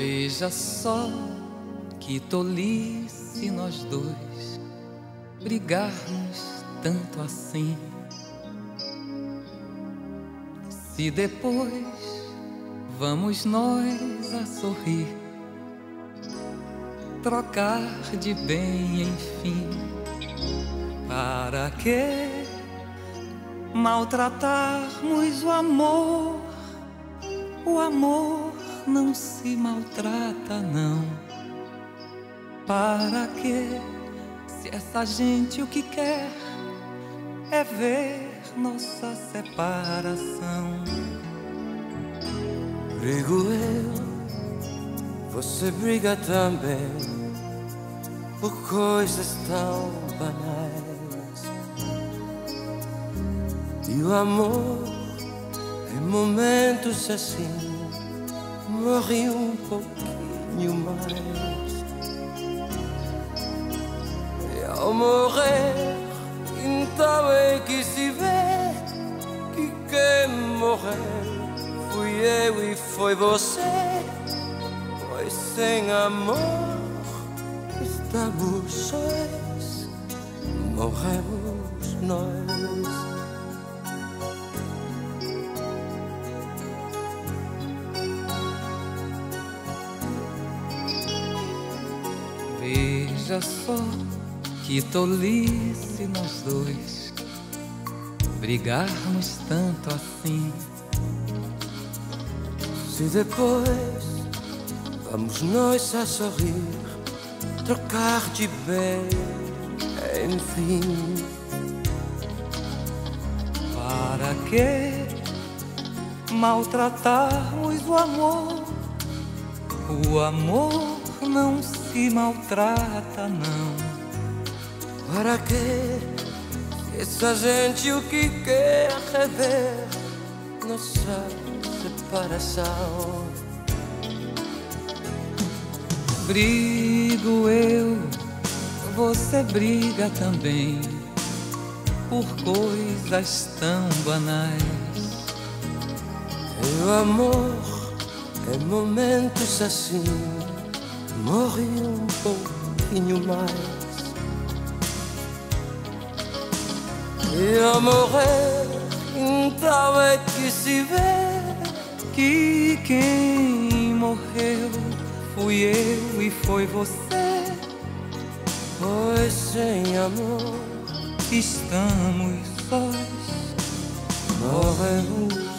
Veja só que tolice nós dois brigarmos tanto assim. Se depois vamos nós a sorrir, trocar de bem, enfim, para que maltratarmos o amor? O amor não se maltrata, não. Para que, se essa gente o que quer é ver nossa separação? Brigo eu, você briga também por coisas tão banais. E o amor, em momentos assim morri um pouquinho mais. E ao morrer, então é que se vê que quem morreu fui eu e foi você. Pois sem amor estamos sóis, morremos nós. Veja só que tolice nós dois brigarmos tanto assim. Se depois vamos nós a sorrir, trocar de bem, enfim. Para que maltratarmos o amor? O amor não se maltrata, não. Para que essa gente o que quer é ver nossa separação? Brigo eu, você briga também por coisas tão banais. O amor em momentos assim morre um pouquinho mais. E ao morrer, então é que se vê que quem morreu fui eu e foi você. Pois sem amor estamos sós, morremos.